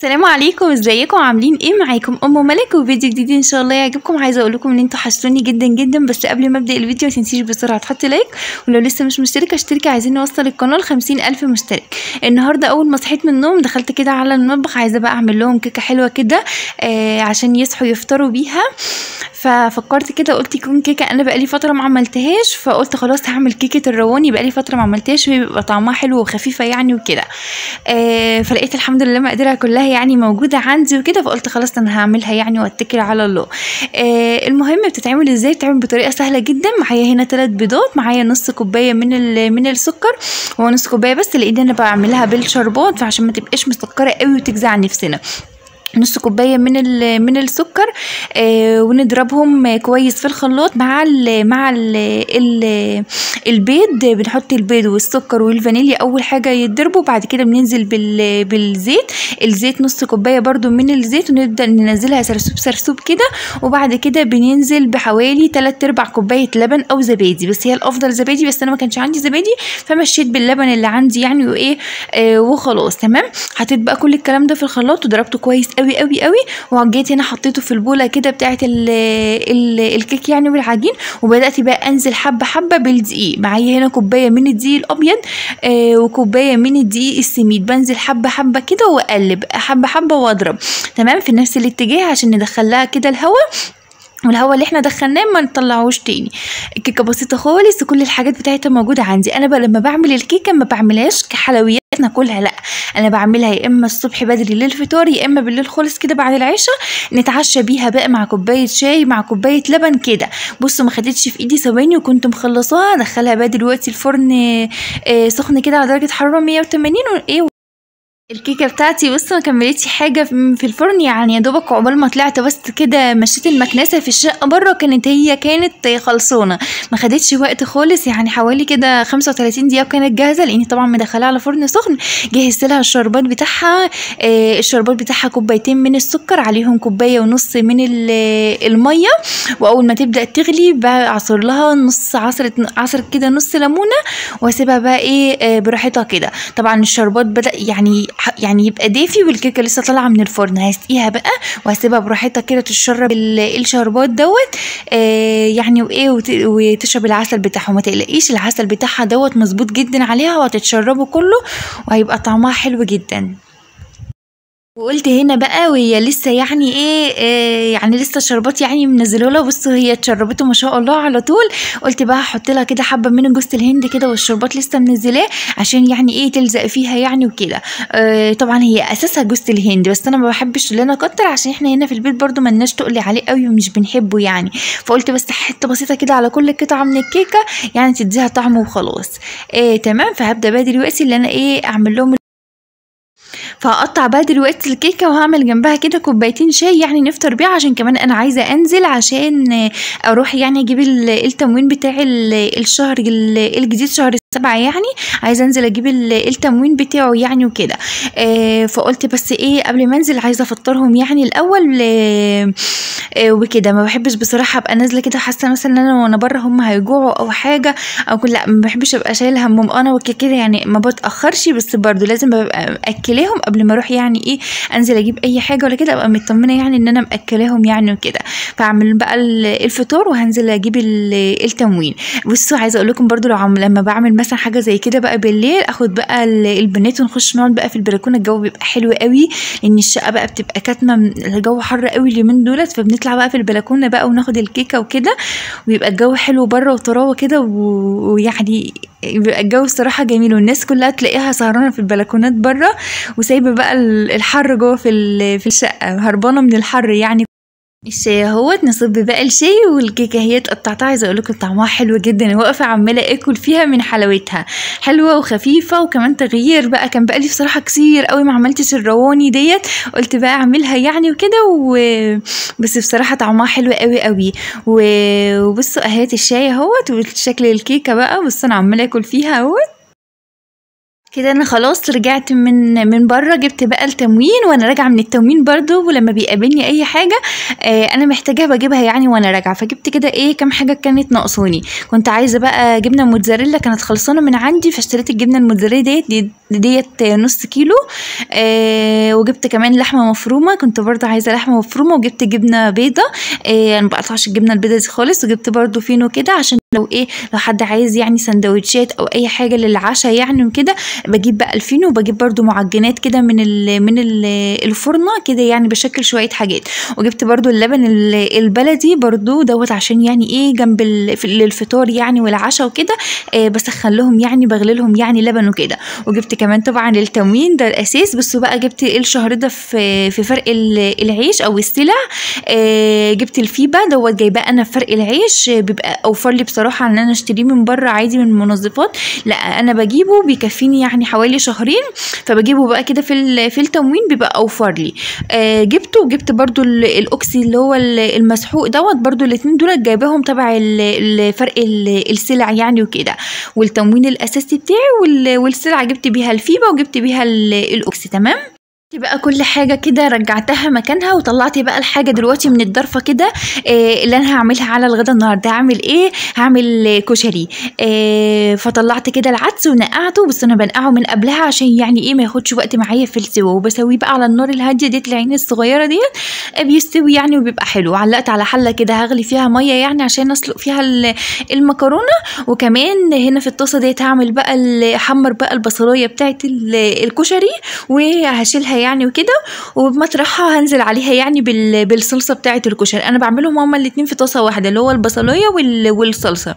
السلام عليكم ازيكم؟ عاملين إيه؟ معاكم أم ملك وفيديو جديد إن شاء الله يعجبكم. عايزة أقول لكم إن أنتوا حشتوني جدا جدا بس قبل ما أبدأ الفيديو ما تنسيش بسرعة تحطي لايك ولو لسه مش مشتركه اشتركي عايزين نوصل القناة ل ألف مشترك. النهارده أول ما صحيت من النوم دخلت كده على المطبخ عايزة بقى أعمل لهم كيكة حلوة كده آه عشان يصحوا يفطروا بيها. ففكرت كده قلت يكون كيكة أنا بقالي فترة ما عملتهاش فقلت خلاص هعمل كيكة الرواني بقالي فترة ما عملتهاش ويبقى طعمها حلو وخفيفة يعني وكده. آه فلقيت الحمد لله مقاديرها كلها يعني موجودة عندي وكده فقلت خلاص أنا هعملها يعني وأتكل على الله. آه المهم بتتعمل إزاي؟ بتتعمل بطريقة سهلة جدا. معايا هنا ثلاث بيضات معايا نص كوباية من من السكر هو نص كوباية بس لأن أنا بعملها بالشربات فعشان ما تبقاش مسكرة قوي وتجزع نفسنا. نص كوباية من من السكر آه ونضربهم كويس في الخلاط مع ال مع ال ال البيض. بنحط البيض والسكر والفانيليا أول حاجة يتضربوا بعد كده بننزل بال بالزيت. الزيت نص كوباية برده من الزيت ونبدأ ننزلها سرسوب سرسوب كده. وبعد كده بننزل بحوالي 3 أرباع كوباية لبن أو زبادي. بس هي الأفضل زبادي بس أنا ما كانش عندي زبادي فمشيت باللبن اللي عندي يعني وإيه آه وخلاص تمام؟ حطيت بقى كل الكلام ده في الخلاط وضربته كويس قوي قوي قوي وجيت هنا حطيته في البوله كده بتاعه الكيك يعني والعجين وبدأت بقى أنزل حبة حبة بالدقيق. معايا هنا كوباية من الدقيق الأبيض آه وكوباية من الدقيق السميد. بنزل حبة حبة كده وأقلب حبة حبة وأضرب. تمام؟ في نفس الاتجاه عشان ندخلها كده الهواء. والهواء اللي إحنا دخلناه ما نطلعوش تاني. الكيكة بسيطة خالص وكل الحاجات بتاعتها موجودة عندي. أنا بقى لما بعمل الكيكة ما بعملهاش كحلويات ناكلها لأ. أنا بعملها يا إما الصبح بدري للفطار يا إما بالليل خالص كده بعد العشاء نتعشى بيها بقى مع كوباية شاي مع كوباية لبن كده. بصوا ما خدتش في إيدي ثواني وكنت مخلصاها أدخلها بقى دلوقتي الفرن آه سخن كده على درجة حرارة 180 وإيه الكيكة بتاعتي بص ما كملتش حاجة في الفرن يعني يا دوبك عقبال ما طلعت بس كده مشيت المكنسة في الشقة بره كانت هي كانت خلصانة. ما خدتش وقت خالص يعني حوالي كده 35 دقيقة كانت جاهزة لأني طبعا مدخلاها على فرن سخن. جهزت لها الشربات بتاعها آه الشربات بتاعها كوبايتين من السكر عليهم كوباية ونص من المية. وأول ما تبدأ تغلي بعصر لها نص عصرة عصر كده نص ليمونة وأسيبها بقى إيه آه براحتها كده. طبعا الشربات بدأ يعني يعني يبقى دافي والكيكة لسه طالعة من الفرن. هسقيها بقى وهسيبها براحتها كده تشرب الشربات دوت آه يعني وإيه وتشرب العسل بتاعها. وما تقلقيش العسل بتاعها دوت مظبوط جدا عليها وهتتشربه كله وهيبقى طعمها حلو جدا. وقلت هنا بقى وهي لسه يعني إيه, إيه يعني لسه الشربات يعني منزله لها. بصوا هي اتشربته ما شاء الله على طول. قلت بقى هحط لها كده حبة من جوز الهند كده والشربات لسه منزلاه عشان يعني إيه تلزق فيها يعني وكده. آه طبعا هي أساسها جوز الهند بس أنا ما بحبش اللي أنا أكتر عشان إحنا هنا في البيت برده ملناش تقلي عليه قوي ومش بنحبه يعني. فقلت بس حتة بسيطة كده على كل قطعة من الكيكة يعني تديها طعم وخلاص. آه تمام. فهبدأ بقى دلوقتي اللي أنا إيه أعمل لهم فهقطع بقى دلوقتي الكيكة وهعمل جنبها كده كوبايتين شاي يعني نفطر بيها عشان كمان أنا عايزة أنزل عشان أروح يعني أجيب التموين بتاع الشهر الجديد شهر سبعة يعني عايزة أنزل أجيب التموين بتاعه يعني وكده. آه فقلت بس إيه قبل ما أنزل عايزة أفطرهم يعني الأول آه وكده. ما بحبش بصراحة أبقى نازلة كده حاسة مثلا إن أنا وأنا بره هم هيجوعوا أو حاجة أو لأ ما بحبش أبقى شايلة همهم. أنا وكده يعني ما بتأخرش بس برضو لازم أبقى مأكلاهم قبل ما أروح يعني إيه انزل أجيب اي حاجة ولا كده ابقى مطمنة يعني ان أنا مأكلاهم يعني وكده. فاعمل بقى الفطار وهنزل أجيب التموين. بصوا عايزة أقول لكم عم لما بعمل مثلا حاجة زي كده بقى بالليل اخد بقى البنات ونخش نقعد بقى في البلكونة الجو بيبقى حلو قوي لأن الشقة بقى بتبقى كاتمة الجو حر قوي اليومين دولت فبنطلع بقى في البلكونة بقى وناخد الكيكة وكده ويبقى الجو حلو بره وطراوة كده ويعني بيبقى الجو الصراحة جميل والناس كلها تلاقيها سهرانة في البلكونات بره وسايبة بقى الحر جوه في في الشقة هربانة من الحر يعني. الشاي اهوت نصب بقى الشاي والكيكة هي اتقطعتها. عايزة أقول لكم طعمها حلو جدا واقفة عمالة آكل فيها من حلاوتها. حلوة وخفيفة وكمان تغيير بقى. كان بقى لي بصراحة كتير قوي ما عملتش الرواني ديت. قلت بقى أعملها يعني وكده و... بس بصراحة طعمها حلو قوي قوي. وبصوا أهات الشاي أهوت وشكل الكيكة بقى. بصوا أنا عمالة آكل فيها أهوت. كده أنا خلاص رجعت من من بره جبت بقى التموين وأنا راجعة من التموين برضو ولما بيقابلني أي حاجة آه أنا محتاجاها بجيبها يعني وأنا راجعة. فجبت كده إيه كام حاجة كانت ناقصاني كنت عايزة بقى جبنة موتزاريلا كانت خلصانة من عندي فاشتريت الجبنة الموتزاريلا ديت ديت نص كيلو. آه وجبت كمان لحمة مفرومة. كنت برضه عايزة لحمة مفرومة وجبت جبنة بيضة. آه أنا مبقطعش الجبنة البيضة دي خالص. وجبت برضه فينو كده عشان لو إيه لو حد عايز يعني سندوتشات أو أي حاجة للعشاء يعني وكده بجيب بقى الفينو. وبجيب برضو معجنات كده من ال من ال الفرنه كده يعني بشكل شوية حاجات. وجبت برضو اللبن ال- البلدي برضو دوت عشان يعني إيه جنب للفطار يعني والعشاء وكده. آه بسخن لهم يعني بغلي لهم يعني لبن وكده. وجبت كمان طبعا التموين ده الأساس. بس بقى جبت الشهر ده في في فرق ال- العيش أو السلع. آه جبت الفيبا دوت جايباه أنا في فرق العيش. بيبقى أوفر لي بصراحة إن أنا أشتريه من بره عادي من المنظفات لا أنا بجيبه بيكفيني يعني حوالي شهرين. فبجيبه بقى كده في في التموين بيبقى أوفر لي. آه جبته. وجبت ال- الأوكسي اللي هو ال- المسحوق دوت. برضو الاتنين دول جايباهم تبع فرق ال- السلع يعني وكده. والتموين الأساسي بتاعي وال- والسلع جبت بيها الفيبا وجبت بيها ال- الأوكسي تمام؟ بقى كل حاجة كده رجعتها مكانها وطلعت بقى الحاجة دلوقتي من الضرفة كده آه اللي أنا هعملها على الغدا النهاردة. هعمل إيه؟ هعمل كشري. آه فطلعت كده العدس ونقعته. بس أنا بنقعه من قبلها عشان يعني إيه ما ياخدش وقت معايا في السوا. وبسويه بقى على النار الهادية ديت العين الصغيرة ديت آه، بيستوي يعني وبيبقى حلو. علقت على حلة كده هغلي فيها مية يعني عشان أسلق فيها ال- المكرونة. وكمان هنا في الطاسة ديت هعمل بقى احمر بقى البصلاية بتاعت ال- الكشري وهشيلها يعني وكده وبمطرحها هنزل عليها يعني بال... بالصلصة بتاعة الكشري. أنا بعملهم هما الاتنين في طاسة واحدة اللي هو البصلاية وال... والصلصة.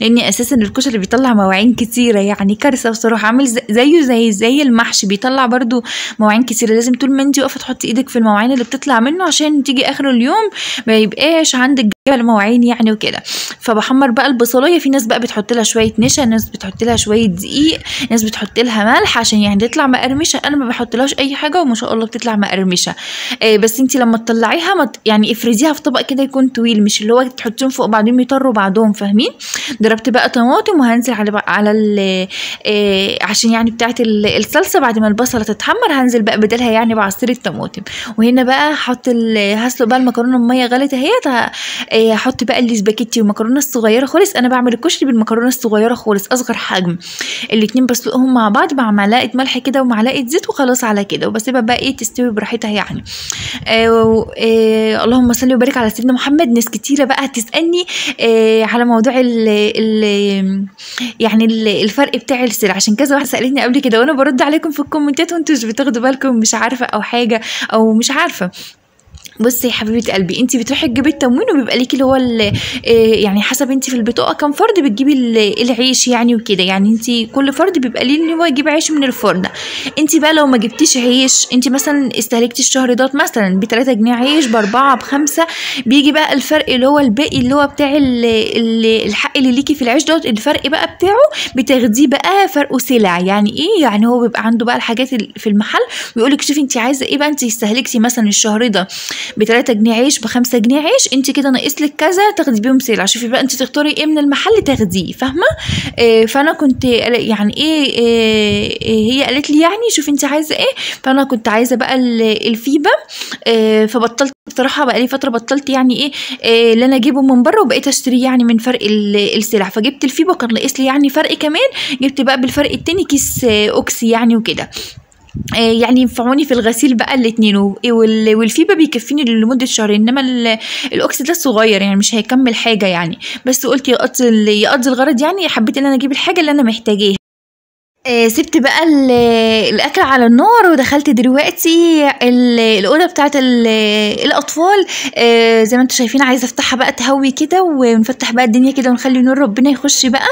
لأني أساسا الكشري بيطلع مواعين كتيرة يعني كارثة بصراحة. عامل زي- زيه زي زي المحشي. بيطلع برضو مواعين كتيرة. لازم طول ما انت واقفة تحطي إيدك في المواعين اللي بتطلع منه عشان تيجي آخر اليوم ما يبقاش عندك جبل مواعين يعني وكده. فبحمر بقى البصلاية. في ناس بقى بتحط لها شوية نشا ناس بتحط لها شوية دقيق ناس بتحط لها ملح عشان يعني تطلع مقرمشة. أنا ما بحطلهاش أي حاجة وما شاء الله بتطلع مقرمشة. آه بس انت لما تطلعيها ما ت- يعني افرديها في طبق كده يكون طويل مش اللي هو تحطيهم فوق بعضهم يطروا بعضهم فاهمين؟ ضربت بقى طماطم وهنزل على على ال آه عشان يعني بتاعه ال- الصلصة بعد ما البصلة تتحمر هنزل بقى بدلها يعني بعصير الطماطم. وهنا بقى هحط هسلق بقى المكرونة الميه غلت اهيت آه، هحط بقى الاسباجيتي والمكرونه الصغيره خالص. أنا بعمل الكشري بالمكرونة الصغيرة خالص أصغر حجم. الاتنين بسلقهم مع بعض مع معلقة ملح كده ومعلقة زيت وخلاص على كده. وبسيبها بقى إيه تستوي براحتها يعني. آه آه اللهم صل وبارك على سيدنا محمد. ناس كتيرة بقى هتسألني آه على موضوع ال ال يعني ال- الفرق بتاع السلع عشان كذا واحدة سألتني قبل كده وأنا برد عليكم في الكومنتات وانتوا مش بتاخدوا بالكم مش عارفة أو حاجة أو مش عارفة. بصي يا حبيبة قلبي انت بتروحي تجيبي التموين وبيبقى ليكي اللي هو آه، يعني حسب انت في البطاقة كام فرد بتجيبي ال- العيش يعني وكده. يعني انت كل فرد بيبقى ليه ان هو يجيب عيش من الفرن. انت بقى لو ما جبتيش عيش انت مثلا استهلكتي الشهر دوت مثلا ب 3 جنيه عيش بأربعة بخمسة بيجي بقى الفرق اللي هو الباقي اللي هو بتاع ال- ال- الحق اللي ليكي في العيش دوت الفرق بقى بتاعه بتاخديه بقى فرقه سلع. يعني إيه؟ يعني هو بيبقى عنده بقى الحاجات ال- في المحل ويقول لك شوفي انت عايزة إيه بقى انت استهلكتي مثلا الشهر ده ب 3 جنيه عيش ب 5 جنيه عيش انت كده ناقص لك كذا تاخدي بيهم سلع شوفي بقى انت تختاري إيه من المحل تاخديه فاهمة؟ آه فأنا كنت يعني إيه آه آه، هي قالت لي يعني شوفي انت عايزة إيه. فأنا كنت عايزة بقى ال- الفيبا آه فبطلت بصراحة بقى لي فترة بطلت يعني إيه آه، اللي أنا أجيبه من بره وبقيت اشتري يعني من فرق ال- السلع. فجبت الفيبا كان ناقص لي يعني فرق كمان جبت بقى بالفرق التاني كيس آه، أوكسي يعني وكده. يعني ينفعوني في الغسيل بقى الاتنين. وال- والفيبا بيكفيني لمدة شهرين إنما ال- الأوكسي ده صغير يعني مش هيكمل حاجة يعني. بس قلت يقضي ال- يقضي الغرض يعني حبيت إن أنا أجيب الحاجة اللي أنا محتاجاها. آه، سبت بقى ال- الأكل على النار ودخلت دلوقتي ال- الأوضة بتاعت ال- الأطفال. آه، زي ما أنتم شايفين عايزة أفتحها بقى تهوي كده ونفتح بقى الدنيا كده ونخلي نور ربنا يخش بقى.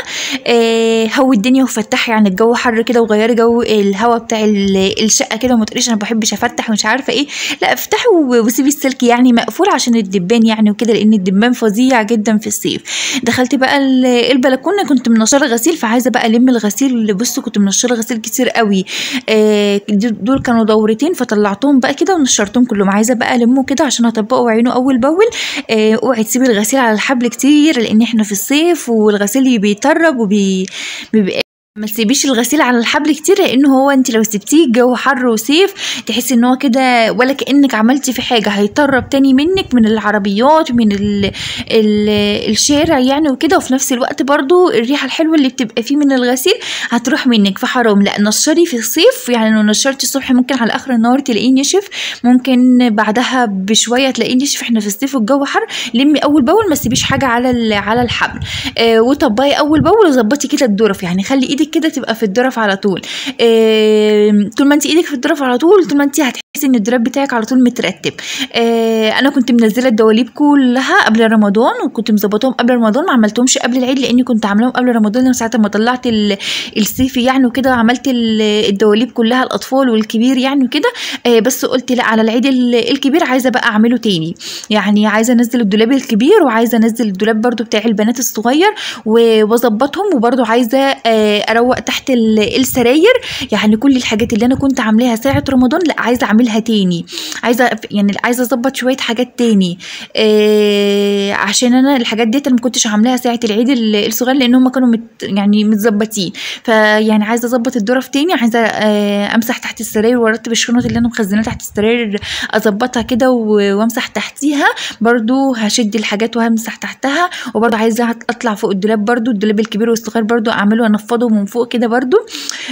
آه، هوي الدنيا وفتحي يعني الجو حر كده وغيري جو الهوا بتاع ال- الشقة كده وما أنا بحبش أفتح ومش عارفة إيه. لا افتحي وسيبي السلك يعني مقفول عشان الدبان يعني وكده لأن الدبان فظيع جدا في الصيف. دخلت بقى ال- البلكونة كنت منشره غسيل فعايزة بقى ألم الغسيل. بصوا كنت منشره غسيل كتير قوي. آه دول كانوا دورتين فطلعتهم بقى كده ونشرتهم كلهم. عايزة بقى المه كده عشان أطبقه وعينه أول بأول. آه أوعي تسيبي الغسيل على الحبل كتير لأن إحنا في الصيف والغسيل بيطرب وبيبقى ما تسيبيش الغسيل على الحبل كتير لأن هو انت لو سبتيه الجو حر وصيف تحسي إن هو كده ولا كأنك عملتي في حاجة هيطرب تاني منك من العربيات من ال ال الشارع يعني وكده. وفي نفس الوقت برضو الريحة الحلوة اللي بتبقى فيه من الغسيل هتروح منك فحرام. لا نشري في الصيف يعني لو نشرتي الصبح ممكن على آخر النهار تلاقيه نشف ممكن بعدها بشوية تلاقيه نشف. إحنا في الصيف والجو حر لمي أول باول ما تسيبيش حاجة على على الحبل. آه وطبقي أول باول وظبطي كده الظرف يعني خلي إيدك كده تبقى في الظرف على طول. آه طول ما انت إيدك في الظرف على طول طول ما انت هتحسي ان الدولاب بتاعك على طول مترتب. آه أنا كنت منزله الدواليب كلها قبل رمضان وكنت مظبطاهم قبل رمضان ما عملتهمش قبل العيد لاني كنت عاملاهم قبل رمضان. ساعه ما طلعت ال- الصيفي يعني وكده عملت ال- الدواليب كلها الاطفال والكبير يعني وكده. آه بس قلت لا على العيد ال- الكبير عايزة بقى اعمله تاني. يعني عايزة انزل الدولاب الكبير وعايزة انزل الدولاب برضو بتاع البنات الصغير واظبطهم. وبرضو عايزة آه، أروق تحت ال- السراير. يعني كل الحاجات اللي أنا كنت عاملاها ساعة رمضان لأ عايزة أعملها تاني. عايزة يعني عايزة أظبط شوية حاجات تاني. آه، عشان أنا الحاجات ديت أنا ما كنتش عاملاها ساعة العيد ال- الصغير لأن هم كانوا مت يعني متظبطين. فيعني عايزة أظبط الظرف تاني عايزة آه، أمسح تحت السراير وأرتب الشنط اللي أنا مخزناها تحت السراير أظبطها كده وأمسح تحتيها. برضو هشد الحاجات وهمسح تحتها. وبرضو عايزة أطلع فوق الدولاب برضو. الدولاب الكبير والصغير برضو أعمله أنفضه من فوق كده برضو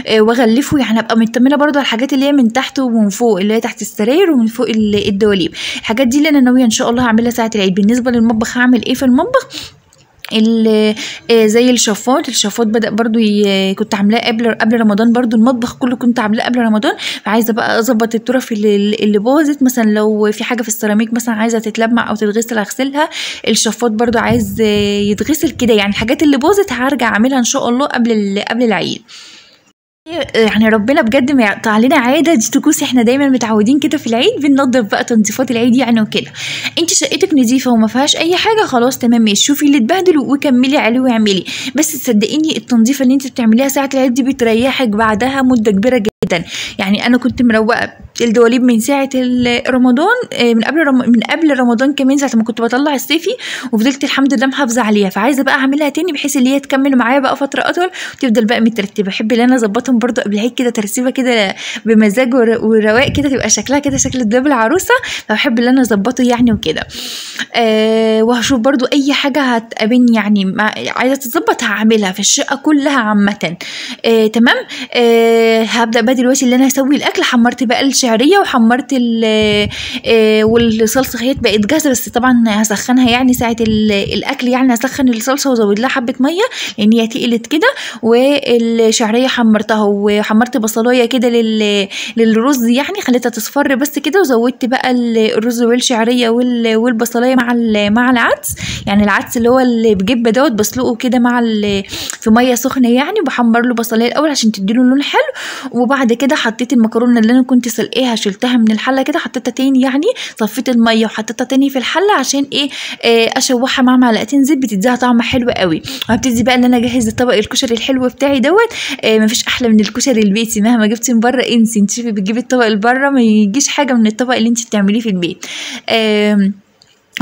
آه، واغلفه يعني أبقى مطمنة برضو على الحاجات اللي هي من تحت ومن فوق اللي هي تحت السراير ومن فوق ال- الدواليب. الحاجات دي اللي أنا ناوية إن شاء الله هعملها ساعة العيد. بالنسبة للمطبخ هعمل إيه في المطبخ؟ ال- آه، زي الشفاط. الشفاط بدأ برضو ي... كنت عاملاه قبل قبل رمضان برضو المطبخ كله كنت عاملاه قبل رمضان. فعايزه بقى أظبط الطرف اللي, اللي باظت. مثلا لو في حاجة في السيراميك مثلا عايزة تتلمع أو تتغسل اغسلها الشفاط برضو عايز يتغسل كده. يعني الحاجات اللي باظت هرجع أعملها إن شاء الله قبل قبل العيد. يعني ربنا بجد ما يقطع علينا عادة طقوس إحنا دايما متعودين كده في العيد بننضف بقى تنظيفات العيد يعني وكده. انت شقتك نظيفة وما فيهاش أي حاجة خلاص تمام ماشي. شوفي اللي اتبهدل وكملي عليه واعملي. بس صدقيني التنظيفة اللي انت بتعمليها ساعة العيد دي بتريحك بعدها مدة كبيرة جدا. يعني أنا كنت مروقة الدواليب من ساعة رمضان آه، من قبل رم... من قبل رمضان كمان ساعة ما كنت بطلع الصيفي وفضلت الحمد لله محافظة عليها. فعايزة بقى أعملها تاني بحيث اللي هي تكمل معايا بقى فترة أطول وتفضل بقى مترتبة. بحب إن أنا أظبطهم برضو قبل العيد كده ترتيبة كده بمزاج ور- ورواق كده تبقى شكلها كده شكل دولاب العروسة. فبحب إن أنا أظبطه يعني وكده. آه وهشوف برضو أي حاجة هتقابلني يعني مع- عايزة تتظبط هعملها في الشقة كلها عامة. آه تمام؟ آه هبدأ بقى دلوقتي اللي أنا هسوي الأكل حمرت بقى الشعرية وحمرت آه والصلصة هي بقت جاهزة بس طبعا هسخنها يعني ساعة ال- الأكل يعني هسخن الصلصة وأزود لها حبة مية لأن هي تقلت كده والشعرية حمرتها وحمرت بصلاية كده لل... للرز يعني خليتها تصفر بس كده وزودت بقى ال- الرز والشعرية وال... والبصلاية مع. مع العدس يعني العدس اللي هو اللي بجبه دوت بسلقه كده مع. في مية سخنة يعني وبحمر له بصلاية الأول عشان تديله لون حلو وبعد كده حطيت المكرونة اللي أنا كنت سلقاها شلتها من الحلة كده حطيتها تاني يعني صفيت المية وحطيتها تاني في الحلة عشان إيه آه أشوحها مع معلقتين زيت بتديها طعم حلو قوي. وهبتدي بقى إن أنا أجهز الطبق الكشري الحلو بتاعي دوت. آه مفيش أحلى من الكشري البيتي مهما جبتي من بره انسي انت شوفي بتجيبي الطبق اللي بره ما يجيش حاجة من الطبق اللي انت بتعمليه في البيت. آم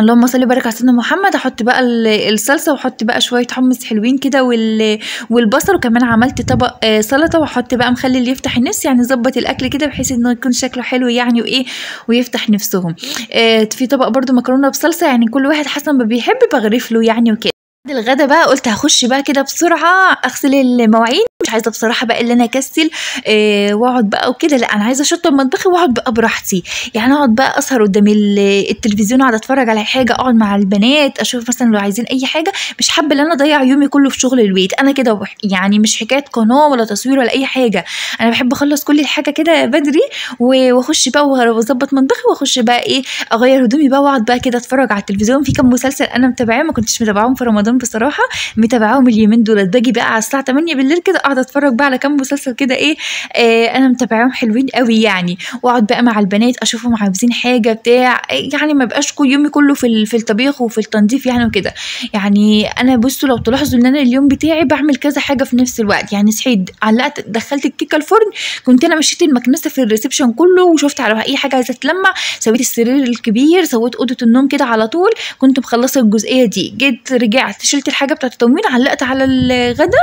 اللهم صل وبارك على سيدنا محمد. أحط بقى ال- الصلصة وأحط بقى شوية حمص حلوين كده وال... والبصل وكمان عملت طبق آه، سلطة وأحط بقى مخلل يفتح النفس يعني ظبط الأكل كده بحيث إنه يكون شكله حلو يعني وإيه ويفتح نفسهم. آه، في طبق برضو مكرونة بصلصة يعني كل واحد حسب ما بيحب بغرف له يعني وكده. بعد الغدا بقى قلت هخش بقى كده بسرعة أغسل المواعين مش عايزة بصراحة بقى اللي أنا أكسل آه وأقعد بقى وكده لأ أنا عايزة أشطب مطبخي وأقعد بقى براحتي. يعني أقعد بقى أسهر قدام ال- التلفزيون أقعد أتفرج على حاجة أقعد مع البنات أشوف مثلا لو عايزين أي حاجة مش حابة إن أنا أضيع يومي كله في شغل البيت. أنا كده يعني مش حكاية قناة ولا تصوير ولا أي حاجة. أنا بحب أخلص كل الحاجة كده بدري وأخش بقى وأظبط مطبخي وأخش بقى إيه أغير هدومي بقى وأقعد بقى كده أتفرج على التلفزيون. في كام مسلسل أنا متابعاه ما كنتش متابعاهم في رمضان بصراحة متابعاهم اليومين دول. باجي بقى على الساعة 8 بالليل كده اقعد اتفرج بقى على كام مسلسل كده إيه آه أنا متابعاهم حلوين قوي يعني. واقعد بقى مع البنات اشوفهم عاوزين حاجة بتاع يعني ما بقاش كل يومي كله في في الطبيخ وفي التنظيف يعني وكده. يعني أنا بصوا لو تلاحظوا ان أنا اليوم بتاعي بعمل كذا حاجة في نفس الوقت. يعني صحيت علقت دخلت الكيكة الفرن كنت أنا مشيت المكنسة في الريسبشن كله وشفت على اي حاجة عايزة تلمع سويت السرير الكبير سويت أوضة النوم كده على طول كنت مخلصة الجزئية دي. جيت رجعت شلت الحاجة بتاعت التموين علقت على الغدا.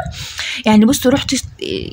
يعني ورحت اشت-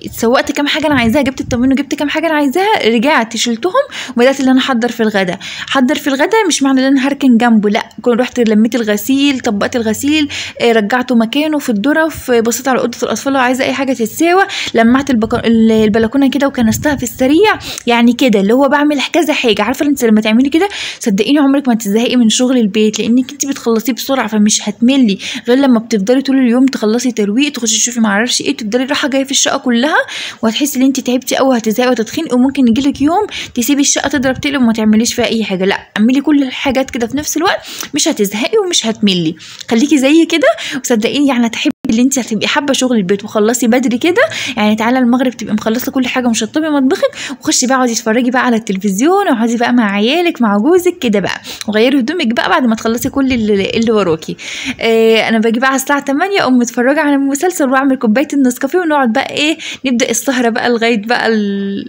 اتسوقت كام حاجة أنا عايزاها جبت التموين وجبت كام حاجة أنا عايزاها رجعت شلتهم وبدأت إن أنا أحضر في الغدا. أحضر في الغدا مش معنى إن أنا هركن جنبه لأ كنت رحت لميت الغسيل طبقت الغسيل آه، رجعته مكانه في الذرة في بصيت على أوضة الأطفال لو عايزة أي حاجة تتساوى لمعت البك... ال- البلكونة كده وكنستها في السريع. يعني كده اللي هو بعمل كذا حاجة. عارفة أنت لما تعملي كده؟ صدقيني عمرك ما تزهقي من شغل البيت لأنك أنت بتخلصيه بسرعة فمش هتملي. غير لما بتفضلي طول اليوم تخلصي ترويق تخشي تشوفي ما أعرفش إيه تفضلي رايحة جاية في الشقة كلها وهتحسي إن انت تعبتي قوي هتزهقي وتتخنقي وممكن يجيلك يوم تسيبي الشقة تضرب تقلب وما تعمليش فيها أي حاجة. لأ اعملي كل الحاجات كده في نفس الوقت مش هتزهقي ومش هتملي. خليكي زي كده وصدقيني يعني هتحبي اللي انت هتبقي حابة شغل البيت وخلصي بدري كده. يعني تعالى المغرب تبقي مخلصة كل حاجة ومشطبه مطبخك وخشي بقى اقعدي اتفرجي بقى على التلفزيون واقعدي بقى مع عيالك مع جوزك كده بقى. وغيري هدومك بقى بعد ما تخلصي كل اللي, اللي وراكي. آه أنا باجي بقى على الساعة 8 أقوم متفرجة على المسلسل وأعمل كوباية النسكافيه ونقعد بقى إيه نبدأ السهرة بقى لغاية بقى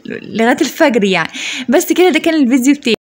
لغاية الفجر يعني. بس كده ده كان الفيديو بتاعي.